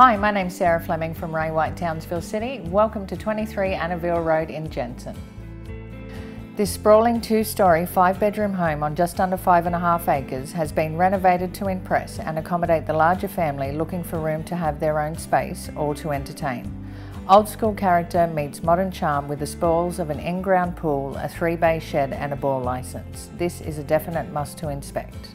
Hi, my name's Sarah Fleming from Ray White Townsville City. Welcome to 23 Annaville Road in Jensen. This sprawling two-storey, five-bedroom home on just under five and a half acres has been renovated to impress and accommodate the larger family looking for room to have their own space or to entertain. Old school character meets modern charm with the spoils of an in-ground pool, a three-bay shed and a bore licence. This is a definite must to inspect.